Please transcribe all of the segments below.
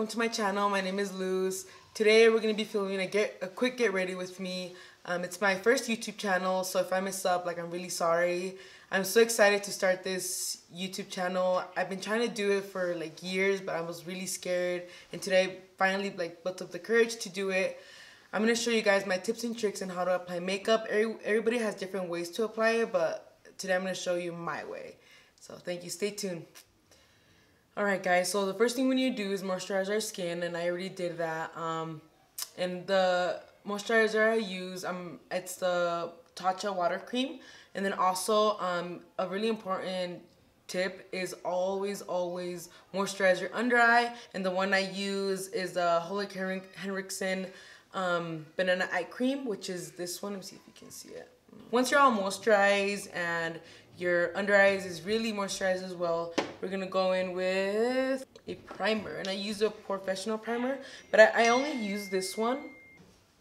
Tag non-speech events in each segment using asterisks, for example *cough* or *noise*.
welcome to my channel. My name is Luz. Today we're going to be filming a get a quick get ready with me. Um, it's my first YouTube channel, so if I mess up, like I'm really sorry. I'm so excited to start this YouTube channel. I've been trying to do it for like years, but I was really scared. And today, finally, like built up the courage to do it. I'm gonna show you guys my tips and tricks on how to apply makeup. Every, everybody has different ways to apply it, but today I'm gonna show you my way. So thank you, stay tuned. Alright guys, so the first thing we need to do is moisturize our skin, and I already did that. Um, and the moisturizer I use, um, it's the Tatcha Water Cream. And then also, um, a really important tip is always, always moisturize your under eye. And the one I use is the Ole Henriksen um, Banana Eye Cream, which is this one. Let me see if you can see it. Once you're all moisturized and your under eyes is really moisturized as well, we're gonna go in with a primer. And I use a professional primer, but I, I only use this one.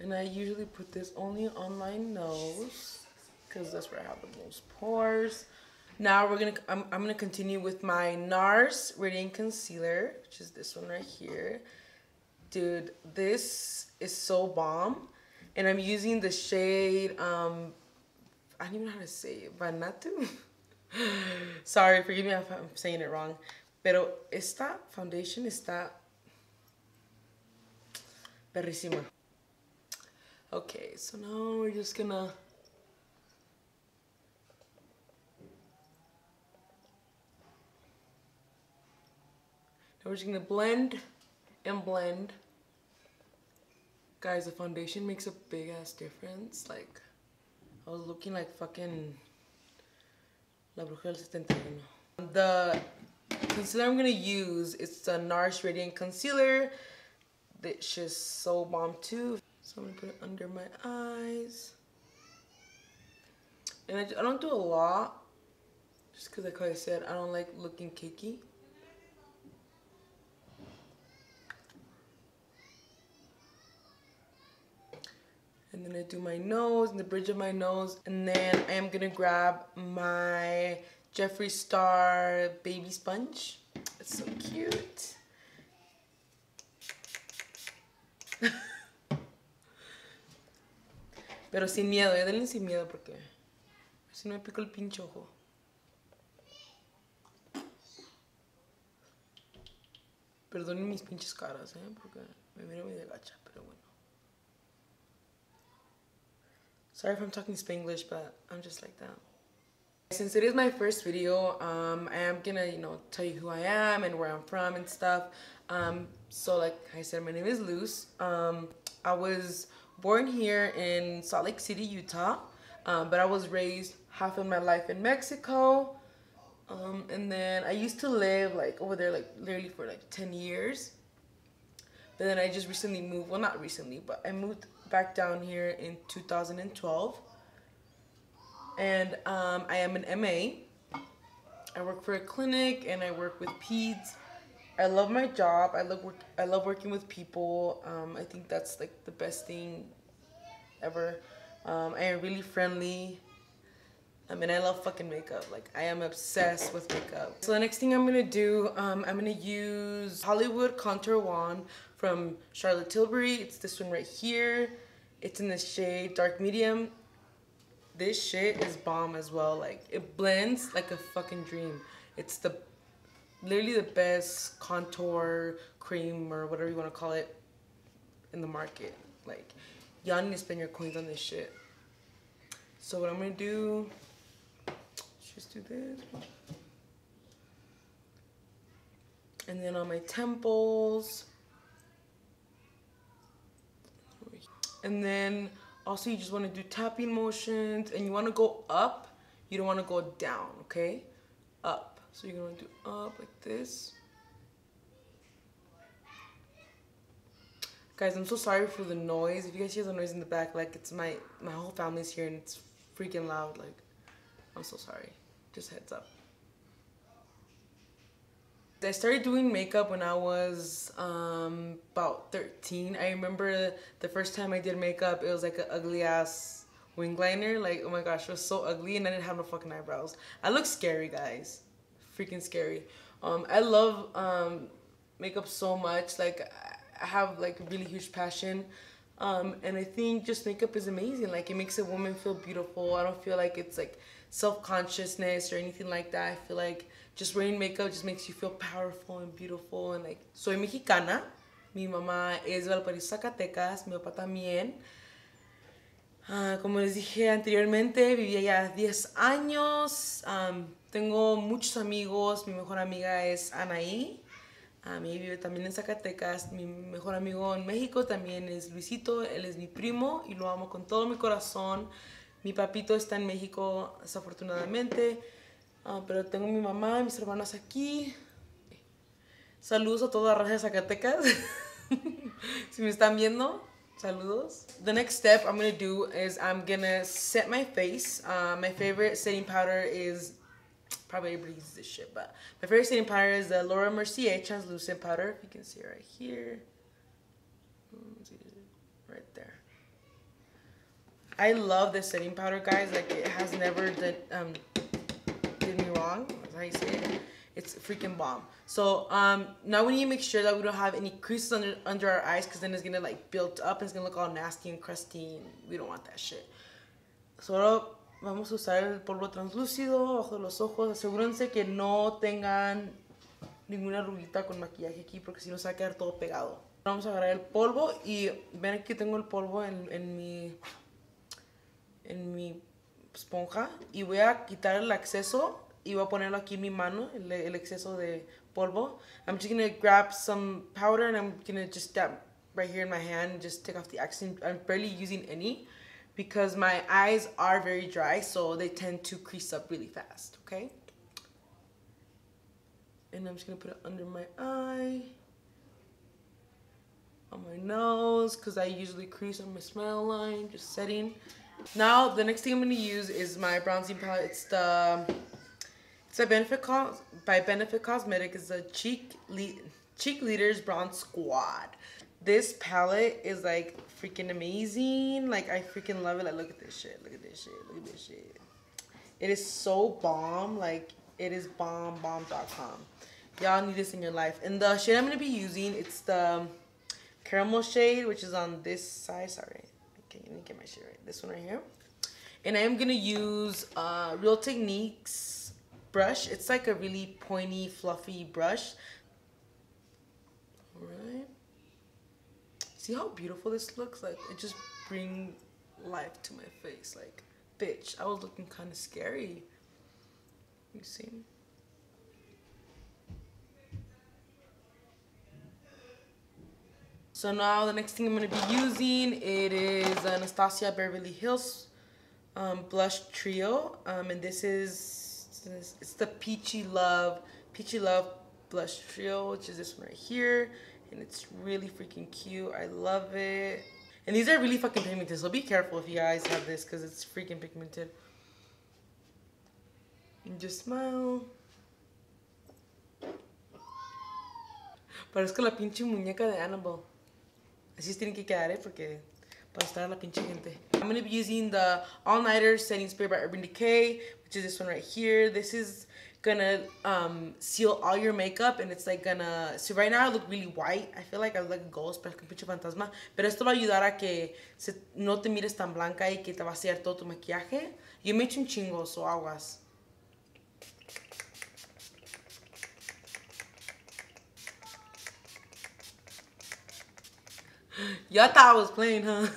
And I usually put this only on my nose because that's where I have the most pores. Now we're gonna, I'm, I'm gonna continue with my NARS Radiant Concealer, which is this one right here. Dude, this is so bomb. And I'm using the shade, um, I don't even know how to say it, Vanatu. *laughs* Sorry, forgive me if I'm saying it wrong. Pero esta foundation está perrísima. Okay, so now we're just gonna Now we're just gonna blend and blend. Guys, the foundation makes a big ass difference. Like, I was looking like fucking La Bruja del 71. The concealer I'm gonna use is the NARS Radiant Concealer. It's just so bomb too. So I'm gonna put it under my eyes. And I, I don't do a lot, just because like I said, I don't like looking cakey. And then I do my nose and the bridge of my nose and then I am gonna grab my Jeffree Star baby sponge. It's so cute. *laughs* Pero sin miedo, ya denle sin miedo porque si no me pico el pinche ojo. Perdonen mis pinches caras, eh, porque me miro muy de gacha, pero bueno Sorry if I'm talking Spanglish, but I'm just like that. Since it is my first video, um, I am gonna, you know, tell you who I am and where I'm from and stuff. Um, so like I said, my name is Luz. Um, I was born here in Salt Lake City, Utah, um, but I was raised half of my life in Mexico. Um, and then I used to live like over there like literally for like 10 years. But then I just recently moved, well not recently, but I moved back down here in 2012 and um, I am an MA. I work for a clinic and I work with peds. I love my job. I love work. I love working with people. Um, I think that's like the best thing ever. Um, I am really friendly. I mean, I love fucking makeup. Like, I am obsessed with makeup. So the next thing I'm gonna do, um, I'm gonna use Hollywood Contour Wand from Charlotte Tilbury. It's this one right here. It's in the shade dark medium. This shit is bomb as well. Like it blends like a fucking dream. It's the literally the best contour cream or whatever you want to call it in the market. Like y'all need to spend your coins on this shit. So what I'm gonna do, do this. And then on my temples. And then also you just want to do tapping motions and you want to go up. You don't want to go down, okay? Up. So you're going to do up like this. Guys, I'm so sorry for the noise. If you guys hear the noise in the back, like it's my my whole family's here and it's freaking loud. Like, I'm so sorry. Just heads up. I started doing makeup when I was um, about 13. I remember the first time I did makeup, it was like an ugly ass wing liner. Like, oh my gosh, it was so ugly and I didn't have no fucking eyebrows. I look scary, guys. Freaking scary. Um, I love um, makeup so much. Like I have like a really huge passion. Um, and I think just makeup is amazing. Like it makes a woman feel beautiful. I don't feel like it's like self-consciousness or anything like that. I feel like just wearing makeup just makes you feel powerful and beautiful and like soy mexicana. Mi mamá es de Valparaiso, Zacatecas, mi papá también. Uh, como les dije anteriormente, viví allá 10 años. Tengo muchos amigos. Mi mejor amiga es Anaí. A mí vive también en Zacatecas. Mi mejor amigo en México también es Luisito. Él es mi primo y lo amo con todo mi corazón. Mi papito está en México, desafortunadamente. Uh, pero tengo mi mamá y mis hermanas aquí. Saludos a toda la raza Zacatecas. *laughs* si me están viendo, saludos. The next step I'm gonna do is I'm gonna set my face. Uh, my favorite setting powder is probably everybody uses this shit, but my favorite setting powder is the Laura Mercier translucent powder. You can see it right here, there. I love this setting powder, guys. Like it has never did um did me wrong. That's how you say it. It's freaking bomb. So um, now we need to make sure that we don't have any creases under under our eyes because then it's gonna like build up and it's gonna look all nasty and crusty and we don't want that shit. Solo vamos a usar el polvo translúcido bajo los ojos. Asegúrense que no tengan ninguna ruguita con maquillaje aquí porque si no se va a quedar todo pegado. Vamos a agarrar el polvo y ven que tengo el polvo en, en mi en mi esponja y voy a quitar el acceso y voy a ponerlo aquí en mi mano, el, el exceso de polvo. I'm just gonna grab some powder and I'm gonna just dab right here in my hand and just take off the accent. I'm barely using any because my eyes are very dry, so they tend to crease up really fast, okay? And I'm just gonna put it under my eye, on my nose, because I usually crease on my smile line, just setting. Now, the next thing I'm gonna use is my bronzing palette. It's the it's by Benefit Cos by Benefit Cosmetic. It's the Cheek Le Cheek Leaders Bronze Squad. This palette is like freaking amazing. Like I freaking love it. Like look at this shit. Look at this shit. Look at this shit. It is so bomb. Like it is bomb bomb.com. Y'all need this in your life. And the shade I'm gonna be using, it's the caramel shade, which is on this side. Sorry. Okay, let me get my shade right. This one right here. And I am gonna use uh, Real Techniques brush. It's like a really pointy, fluffy brush. Alright. See how beautiful this looks? Like, it just brings life to my face. Like, bitch, I was looking kind of scary. You see? So now the next thing I'm going to be using, it is Anastasia Beverly Hills um, Blush Trio. Um, and this is it's the Peachy Love, Peachy Love Blush Trio, which is this one right here. And it's really freaking cute. I love it. And these are really fucking pigmented, so be careful if you guys have this because it's freaking pigmented. And just smile. Parezco la pinche muñeca de Annabelle. Así tienen que quedar, ¿eh? Porque para estar la pinche gente. I'm going to be using the All Nighter Setting Spray by Urban Decay, which is this one right here. This is gonna um, seal all your makeup and it's like gonna... So right now I look really white. I feel like I look like a ghost, parezco un pinche fantasma. Pero esto va a ayudar a que se, no te mires tan blanca y que te va a hacer todo tu maquillaje. Yo me he hecho un chingo, so aguas. Y'all thought I was playing, huh? *laughs*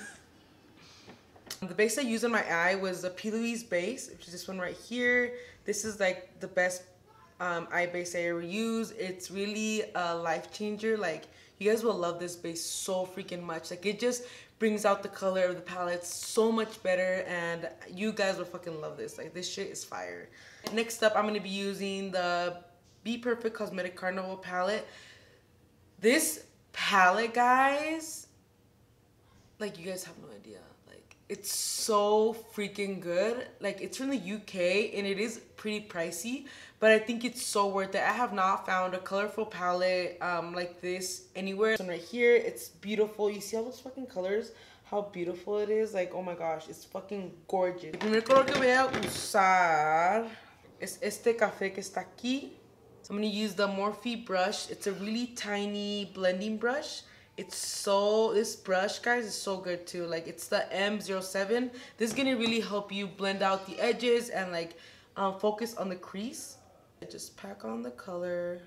The base I used on my eye was the P. Louise base, which is this one right here. This is like the best um, eye base I ever used. It's really a life changer. Like you guys will love this base so freaking much. Like it just brings out the color of the palette so much better and you guys will fucking love this. Like this shit is fire. Next up, I'm going to be using the BPerfect Cosmetic Carnival palette. This palette, guys, like you guys have no idea Like it's so freaking good. Like it's from the UK and it is pretty pricey, but I think it's so worth it. I have not found a colorful palette um, like this anywhere. So right here, it's beautiful. You see all those fucking colors? How beautiful it is. Like, oh my gosh, it's fucking gorgeous. El primer color que voy a usar es este café que está aquí. I'm gonna use the Morphe brush. It's a really tiny blending brush. It's so, this brush, guys, is so good too. Like, it's the M07. This is gonna really help you blend out the edges and like um, focus on the crease. Just pack on the color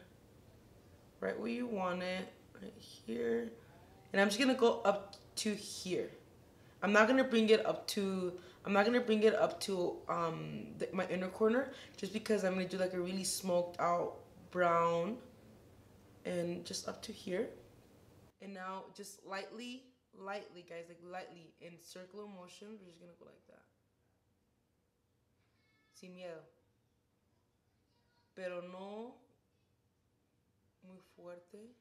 right where you want it, right here. And I'm just gonna go up to here. I'm not gonna bring it up to, I'm not gonna bring it up to um, the, my inner corner just because I'm gonna do like a really smoked out brown and just up to here. And now just lightly, lightly guys, like lightly in circular motions, we're just gonna go like that. Sin miedo. Pero no muy fuerte.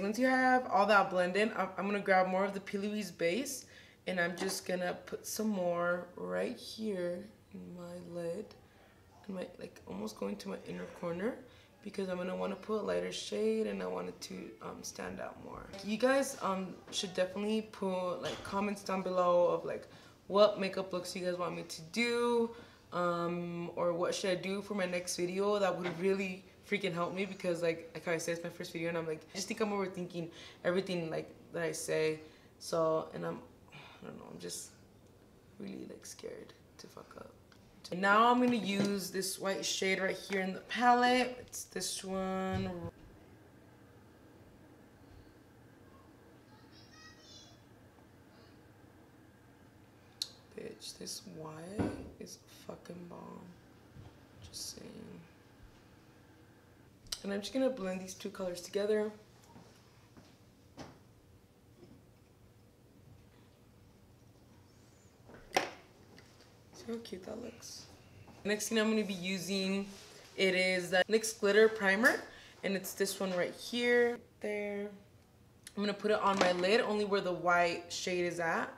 Once you have all that blended, I'm, I'm gonna grab more of the P. Louise base and I'm just gonna put some more right here in my lid. And my like almost going to my inner corner because I'm gonna want to put a lighter shade and I want it to um, stand out more. You guys um, should definitely put like comments down below of like what makeup looks you guys want me to do um, or what should I do for my next video. That would really freaking help me because like like I said it's my first video and I'm like I just think I'm overthinking everything like that I say. So and I'm I don't know I'm just really like scared to fuck up. And now I'm gonna use this white shade right here in the palette. It's this one. Bitch this white is fucking bomb. Just saying. And I'm just gonna blend these two colors together. See how cute that looks. Next thing I'm gonna be using, it is the NYX Glitter Primer. And it's this one right here, there. I'm gonna put it on my lid, only where the white shade is at.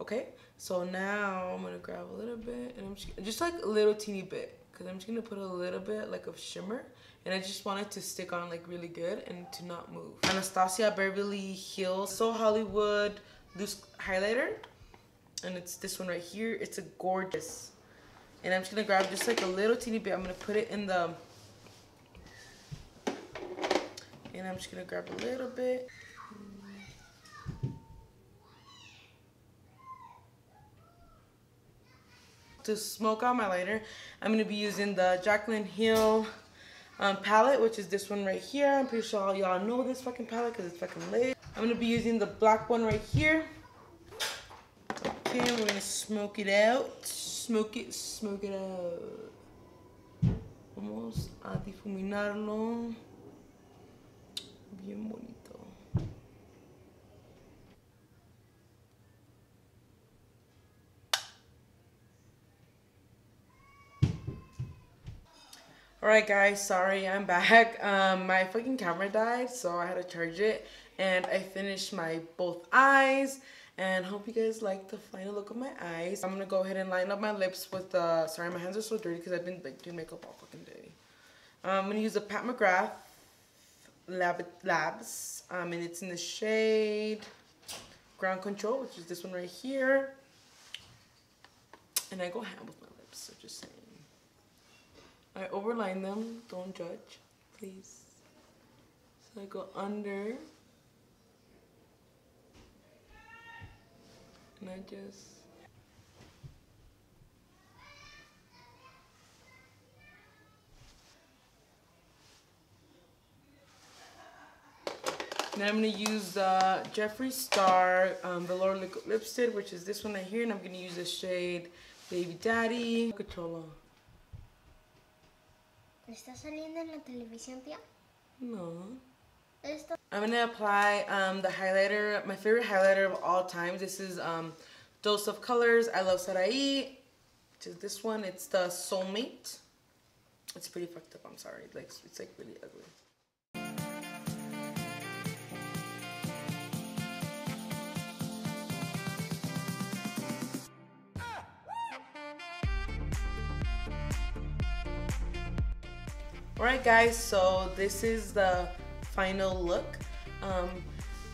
Okay, so now I'm gonna grab a little bit and I'm just, just like a little teeny bit because I'm just gonna put a little bit like of shimmer and I just wanted to stick on like really good and to not move. Anastasia Beverly Hills So Hollywood loose highlighter and it's this one right here. It's a gorgeous and I'm just gonna grab just like a little teeny bit. I'm gonna put it in the and I'm just gonna grab a little bit. To smoke out my lighter, I'm gonna be using the Jaclyn Hill um, palette, which is this one right here. I'm pretty sure all y'all know this fucking palette because it's fucking lit. I'm to be using the black one right here. Okay, we're to smoke it out. Smoke it, smoke it out. Vamos a difuminarlo. Bien bonito. Alright guys, sorry I'm back. *laughs* Um, my fucking camera died so I had to charge it and I finished my both eyes and hope you guys like the final look of my eyes. I'm gonna go ahead and line up my lips with the, sorry my hands are so dirty because I've been like doing makeup all fucking day. Um, I'm gonna use a Pat McGrath Lab Labs um, and it's in the shade Ground Control which is this one right here. And I go ham with my lips so just saying. I overline them, don't judge, please. So I go under. And I just Then I'm going to use the Jeffree Star um, Velour Liquid Lipstick, which is this one right here. And I'm going to use the shade Baby Daddy. ¿Está saliendo en la televisión, tía? No. I'm gonna apply um, the highlighter, my favorite highlighter of all time. This is um, Dose of Colors. I love Sarai. Is this one. It's the Soulmate. It's pretty fucked up. I'm sorry. Like it's like really ugly. Alright guys, so this is the final look. Um,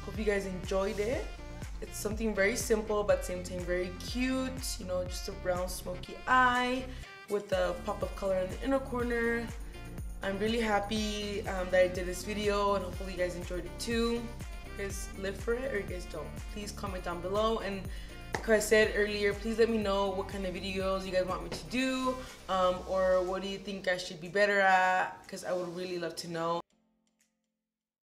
hope you guys enjoyed it. it's something very simple but same time very cute. You know, just a brown smoky eye with a pop of color in the inner corner. I'm really happy um, that I did this video and hopefully you guys enjoyed it too. You guys live for it or you guys don't. Please comment down below and like I said earlier, please let me know what kind of videos you guys want me to do um, or what do you think I should be better at because I would really love to know.